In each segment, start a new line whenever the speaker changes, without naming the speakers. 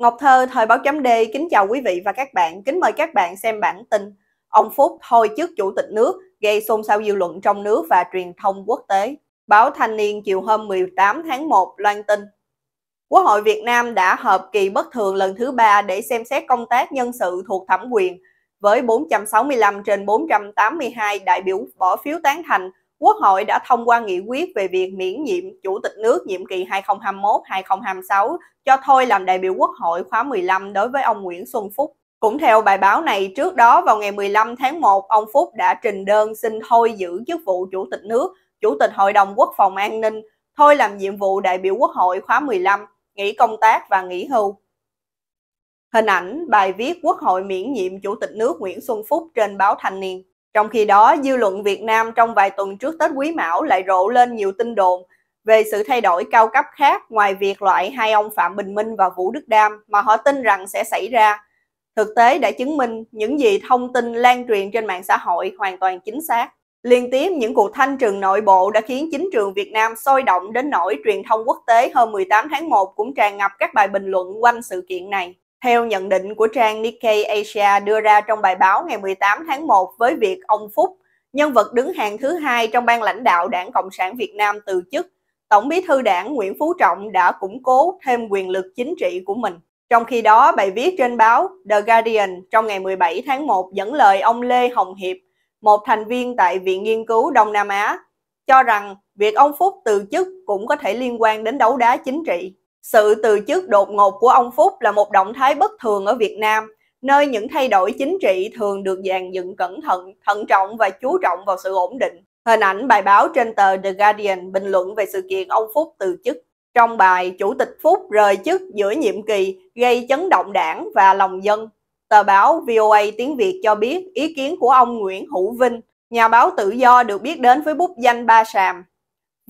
Ngọc Thơ, Thời báo chấm D, kính chào quý vị và các bạn. Kính mời các bạn xem bản tin Ông Phúc thôi chức chủ tịch nước, gây xôn xao dư luận trong nước và truyền thông quốc tế. Báo Thanh niên chiều hôm 18 tháng 1 loan tin. Quốc hội Việt Nam đã họp kỳ bất thường lần thứ ba để xem xét công tác nhân sự thuộc thẩm quyền. Với 465 trên 482 đại biểu bỏ phiếu tán thành, Quốc hội đã thông qua nghị quyết về việc miễn nhiệm Chủ tịch nước nhiệm kỳ 2021-2026 cho thôi làm đại biểu Quốc hội khóa 15 đối với ông Nguyễn Xuân Phúc. Cũng theo bài báo này, trước đó vào ngày 15 tháng 1, ông Phúc đã trình đơn xin thôi giữ chức vụ Chủ tịch nước, Chủ tịch Hội đồng Quốc phòng an ninh, thôi làm nhiệm vụ đại biểu Quốc hội khóa 15, nghỉ công tác và nghỉ hưu. Hình ảnh bài viết Quốc hội miễn nhiệm Chủ tịch nước Nguyễn Xuân Phúc trên báo Thanh niên. Trong khi đó, dư luận Việt Nam trong vài tuần trước Tết Quý Mão lại rộ lên nhiều tin đồn về sự thay đổi cao cấp khác ngoài việc loại hai ông Phạm Bình Minh và Vũ Đức Đam mà họ tin rằng sẽ xảy ra. Thực tế đã chứng minh những gì thông tin lan truyền trên mạng xã hội hoàn toàn chính xác. Liên tiếp những cuộc thanh trừng nội bộ đã khiến chính trường Việt Nam sôi động đến nỗi truyền thông quốc tế hôm 18 tháng 1 cũng tràn ngập các bài bình luận quanh sự kiện này. Theo nhận định của trang Nikkei Asia đưa ra trong bài báo ngày 18 tháng 1 với việc ông Phúc, nhân vật đứng hàng thứ hai trong ban lãnh đạo Đảng Cộng sản Việt Nam từ chức, Tổng bí thư đảng Nguyễn Phú Trọng đã củng cố thêm quyền lực chính trị của mình. Trong khi đó, bài viết trên báo The Guardian trong ngày 17 tháng 1 dẫn lời ông Lê Hồng Hiệp, một thành viên tại Viện Nghiên cứu Đông Nam Á, cho rằng việc ông Phúc từ chức cũng có thể liên quan đến đấu đá chính trị. Sự từ chức đột ngột của ông Phúc là một động thái bất thường ở Việt Nam, nơi những thay đổi chính trị thường được dàn dựng cẩn thận, thận trọng và chú trọng vào sự ổn định. Hình ảnh bài báo trên tờ The Guardian bình luận về sự kiện ông Phúc từ chức. Trong bài, Chủ tịch Phúc rời chức giữa nhiệm kỳ gây chấn động đảng và lòng dân. Tờ báo VOA tiếng Việt cho biết ý kiến của ông Nguyễn Hữu Vinh, nhà báo tự do được biết đến với bút danh Ba Sàm,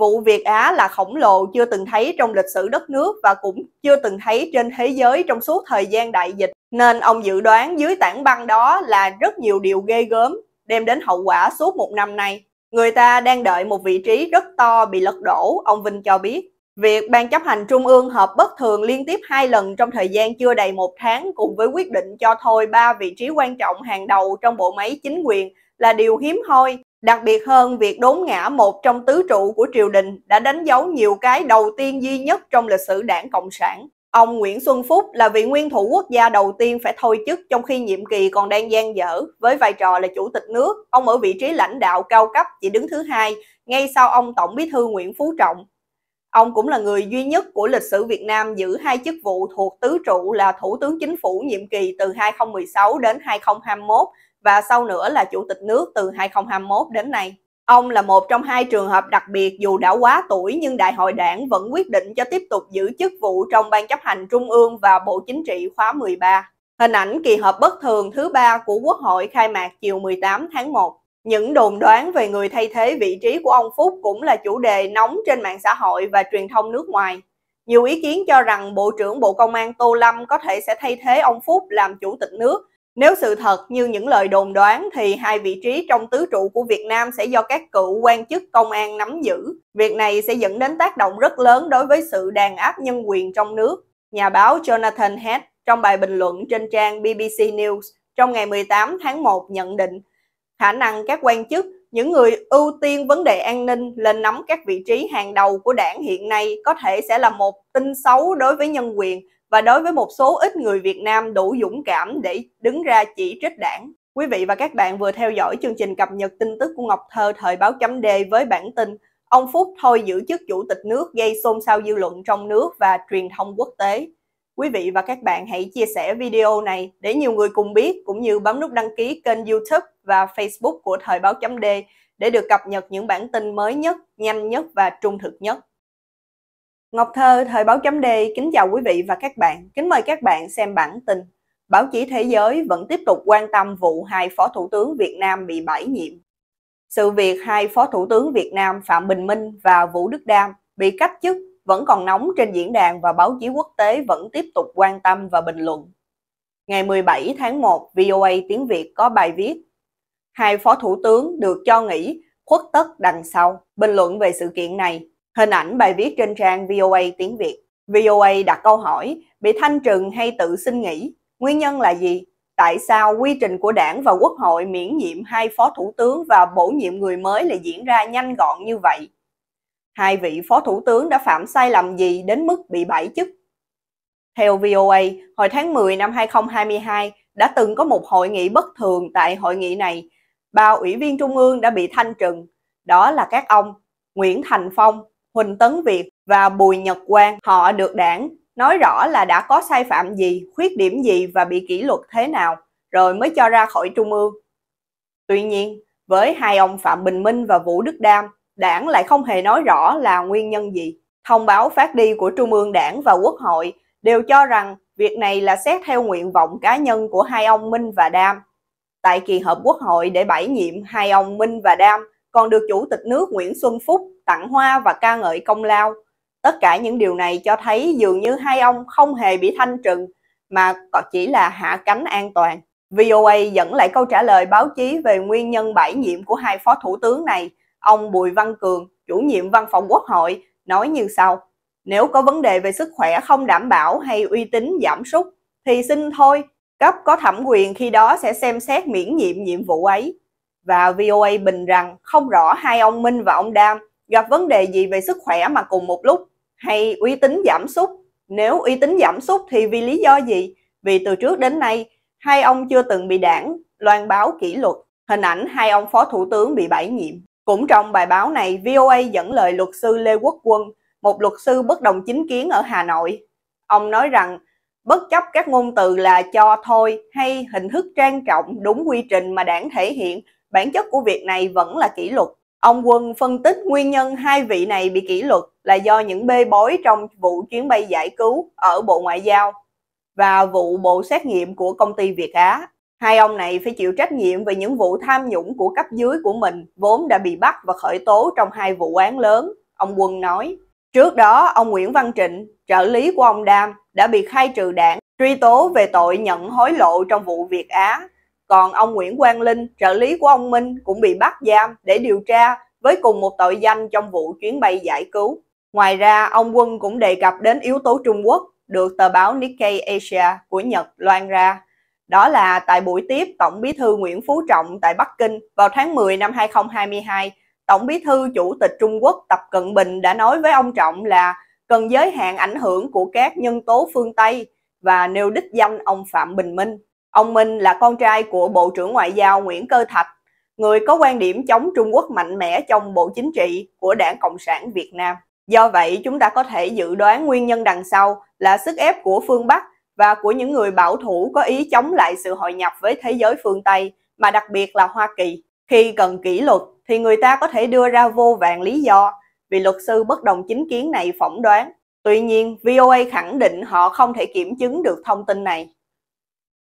Vụ Việt Á là khổng lồ chưa từng thấy trong lịch sử đất nước và cũng chưa từng thấy trên thế giới trong suốt thời gian đại dịch. Nên ông dự đoán dưới tảng băng đó là rất nhiều điều ghê gớm, đem đến hậu quả suốt một năm nay. Người ta đang đợi một vị trí rất to bị lật đổ, ông Vinh cho biết. Việc Ban chấp hành Trung ương họp bất thường liên tiếp hai lần trong thời gian chưa đầy một tháng cùng với quyết định cho thôi ba vị trí quan trọng hàng đầu trong bộ máy chính quyền là điều hiếm hoi Đặc biệt hơn, việc đốn ngã một trong tứ trụ của triều đình đã đánh dấu nhiều cái đầu tiên duy nhất trong lịch sử đảng Cộng sản. Ông Nguyễn Xuân Phúc là vị nguyên thủ quốc gia đầu tiên phải thôi chức trong khi nhiệm kỳ còn đang gian dở. Với vai trò là chủ tịch nước, ông ở vị trí lãnh đạo cao cấp chỉ đứng thứ hai, ngay sau ông Tổng bí thư Nguyễn Phú Trọng. Ông cũng là người duy nhất của lịch sử Việt Nam giữ hai chức vụ thuộc tứ trụ là Thủ tướng Chính phủ nhiệm kỳ từ 2016 đến 2021 và sau nữa là chủ tịch nước từ 2021 đến nay. Ông là một trong hai trường hợp đặc biệt dù đã quá tuổi nhưng đại hội đảng vẫn quyết định cho tiếp tục giữ chức vụ trong Ban chấp hành Trung ương và Bộ Chính trị khóa 13. Hình ảnh kỳ họp bất thường thứ ba của Quốc hội khai mạc chiều 18 tháng 1. Những đồn đoán về người thay thế vị trí của ông Phúc cũng là chủ đề nóng trên mạng xã hội và truyền thông nước ngoài. Nhiều ý kiến cho rằng Bộ trưởng Bộ Công an Tô Lâm có thể sẽ thay thế ông Phúc làm chủ tịch nước nếu sự thật như những lời đồn đoán thì hai vị trí trong tứ trụ của Việt Nam sẽ do các cựu quan chức công an nắm giữ. Việc này sẽ dẫn đến tác động rất lớn đối với sự đàn áp nhân quyền trong nước. Nhà báo Jonathan Head trong bài bình luận trên trang BBC News trong ngày 18 tháng 1 nhận định khả năng các quan chức, những người ưu tiên vấn đề an ninh lên nắm các vị trí hàng đầu của đảng hiện nay có thể sẽ là một tin xấu đối với nhân quyền và đối với một số ít người Việt Nam đủ dũng cảm để đứng ra chỉ trích đảng. Quý vị và các bạn vừa theo dõi chương trình cập nhật tin tức của Ngọc Thơ thời báo chấm D với bản tin Ông Phúc thôi giữ chức chủ tịch nước gây xôn xao dư luận trong nước và truyền thông quốc tế. Quý vị và các bạn hãy chia sẻ video này để nhiều người cùng biết cũng như bấm nút đăng ký kênh YouTube và Facebook của Thời báo chấm D để được cập nhật những bản tin mới nhất, nhanh nhất và trung thực nhất. Ngọc Thơ, Thời báo chấm D, kính chào quý vị và các bạn. Kính mời các bạn xem bản tin. Báo chí thế giới vẫn tiếp tục quan tâm vụ hai phó thủ tướng Việt Nam bị bãi nhiệm. Sự việc hai phó thủ tướng Việt Nam Phạm Bình Minh và Vũ Đức Đam bị cách chức vẫn còn nóng trên diễn đàn và báo chí quốc tế vẫn tiếp tục quan tâm và bình luận. Ngày 17 tháng 1, VOA tiếng Việt có bài viết Hai phó thủ tướng được cho nghỉ khuất tất đằng sau. Bình luận về sự kiện này Hình ảnh bài viết trên trang VOA tiếng Việt. VOA đặt câu hỏi, bị thanh trừng hay tự xin nghỉ? Nguyên nhân là gì? Tại sao quy trình của đảng và quốc hội miễn nhiệm hai phó thủ tướng và bổ nhiệm người mới lại diễn ra nhanh gọn như vậy? Hai vị phó thủ tướng đã phạm sai lầm gì đến mức bị bãi chức? Theo VOA, hồi tháng 10 năm 2022 đã từng có một hội nghị bất thường tại hội nghị này. Ba ủy viên trung ương đã bị thanh trừng. Đó là các ông Nguyễn Thành Phong, Huỳnh Tấn Việt và Bùi Nhật Quang. Họ được đảng nói rõ là đã có sai phạm gì, khuyết điểm gì và bị kỷ luật thế nào, rồi mới cho ra khỏi trung ương. Tuy nhiên, với hai ông Phạm Bình Minh và Vũ Đức Đam, đảng lại không hề nói rõ là nguyên nhân gì. Thông báo phát đi của Trung ương Đảng và Quốc hội đều cho rằng việc này là xét theo nguyện vọng cá nhân của hai ông Minh và Đam. Tại kỳ họp Quốc hội để bãi nhiệm hai ông Minh và Đam còn được Chủ tịch nước Nguyễn Xuân Phúc tặng hoa và ca ngợi công lao. Tất cả những điều này cho thấy dường như hai ông không hề bị thanh trừng mà còn chỉ là hạ cánh an toàn. VOA dẫn lại câu trả lời báo chí về nguyên nhân bãi nhiệm của hai phó thủ tướng này. Ông Bùi Văn Cường, chủ nhiệm văn phòng Quốc hội, nói như sau. Nếu có vấn đề về sức khỏe không đảm bảo hay uy tín giảm sút thì xin thôi, cấp có thẩm quyền khi đó sẽ xem xét miễn nhiệm nhiệm vụ ấy. Và VOA bình rằng không rõ hai ông Minh và ông Đam gặp vấn đề gì về sức khỏe mà cùng một lúc hay uy tín giảm sút. Nếu uy tín giảm sút thì vì lý do gì? Vì từ trước đến nay, hai ông chưa từng bị đảng loan báo kỷ luật. Hình ảnh hai ông phó thủ tướng bị bãi nhiệm. Cũng trong bài báo này, VOA dẫn lời luật sư Lê Quốc Quân, một luật sư bất đồng chính kiến ở Hà Nội. Ông nói rằng, bất chấp các ngôn từ là cho thôi hay hình thức trang trọng đúng quy trình mà đảng thể hiện, bản chất của việc này vẫn là kỷ luật. Ông Quân phân tích nguyên nhân hai vị này bị kỷ luật là do những bê bối trong vụ chuyến bay giải cứu ở Bộ Ngoại giao và vụ bộ xét nghiệm của công ty Việt Á. Hai ông này phải chịu trách nhiệm về những vụ tham nhũng của cấp dưới của mình vốn đã bị bắt và khởi tố trong hai vụ án lớn, ông Quân nói. Trước đó, ông Nguyễn Văn Trịnh, trợ lý của ông Đam, đã bị khai trừ đảng, truy tố về tội nhận hối lộ trong vụ Việt Á. Còn ông Nguyễn Quang Linh, trợ lý của ông Minh, cũng bị bắt giam để điều tra với cùng một tội danh trong vụ chuyến bay giải cứu. Ngoài ra, ông Quân cũng đề cập đến yếu tố Trung Quốc được tờ báo Nikkei Asia của Nhật loan ra. Đó là tại buổi tiếp Tổng bí thư Nguyễn Phú Trọng tại Bắc Kinh vào tháng 10 năm 2022, Tổng bí thư Chủ tịch Trung Quốc Tập Cận Bình đã nói với ông Trọng là cần giới hạn ảnh hưởng của các nhân tố phương Tây và nêu đích danh ông Phạm Bình Minh. Ông Minh là con trai của Bộ trưởng Ngoại giao Nguyễn Cơ Thạch, người có quan điểm chống Trung Quốc mạnh mẽ trong Bộ Chính trị của Đảng Cộng sản Việt Nam. Do vậy, chúng ta có thể dự đoán nguyên nhân đằng sau là sức ép của phương Bắc và của những người bảo thủ có ý chống lại sự hội nhập với thế giới phương Tây, mà đặc biệt là Hoa Kỳ. Khi cần kỷ luật thì người ta có thể đưa ra vô vàng lý do, vì luật sư bất đồng chính kiến này phỏng đoán. Tuy nhiên, VOA khẳng định họ không thể kiểm chứng được thông tin này.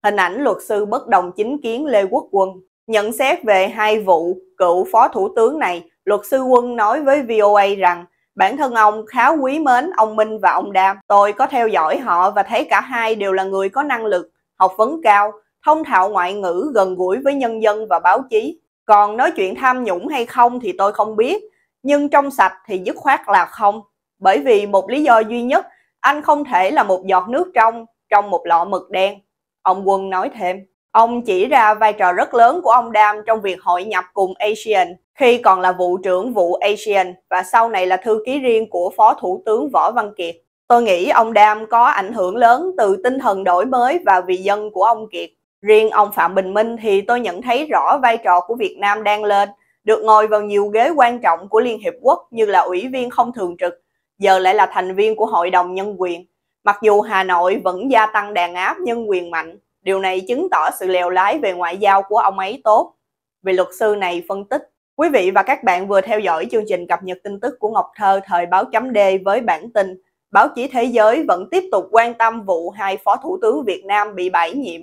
Hình ảnh luật sư bất đồng chính kiến Lê Quốc Quân Nhận xét về hai vụ cựu phó thủ tướng này, luật sư Quân nói với VOA rằng bản thân ông khá quý mến ông Minh và ông Đam. Tôi có theo dõi họ và thấy cả hai đều là người có năng lực, học vấn cao, thông thạo ngoại ngữ gần gũi với nhân dân và báo chí. Còn nói chuyện tham nhũng hay không thì tôi không biết, nhưng trong sạch thì dứt khoát là không. Bởi vì một lý do duy nhất, anh không thể là một giọt nước trong, trong một lọ mực đen. Ông Quân nói thêm. Ông chỉ ra vai trò rất lớn của ông Đam trong việc hội nhập cùng ASEAN khi còn là vụ trưởng vụ ASEAN và sau này là thư ký riêng của Phó Thủ tướng Võ Văn Kiệt. Tôi nghĩ ông Đam có ảnh hưởng lớn từ tinh thần đổi mới và vì dân của ông Kiệt. Riêng ông Phạm Bình Minh thì tôi nhận thấy rõ vai trò của Việt Nam đang lên, được ngồi vào nhiều ghế quan trọng của Liên Hiệp Quốc như là ủy viên không thường trực, giờ lại là thành viên của Hội đồng Nhân quyền. Mặc dù Hà Nội vẫn gia tăng đàn áp nhân quyền mạnh, Điều này chứng tỏ sự lèo lái về ngoại giao của ông ấy tốt. Vị luật sư này phân tích. Quý vị và các bạn vừa theo dõi chương trình cập nhật tin tức của Ngọc Thơ thời báo chấm D với bản tin Báo chí thế giới vẫn tiếp tục quan tâm vụ hai phó thủ tướng Việt Nam bị bãi nhiệm.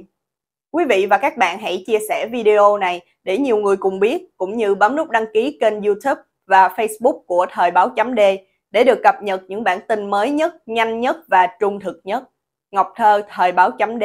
Quý vị và các bạn hãy chia sẻ video này để nhiều người cùng biết, cũng như bấm nút đăng ký kênh YouTube và Facebook của Thời báo chấm D để được cập nhật những bản tin mới nhất, nhanh nhất và trung thực nhất. Ngọc Thơ, Thời báo chấm D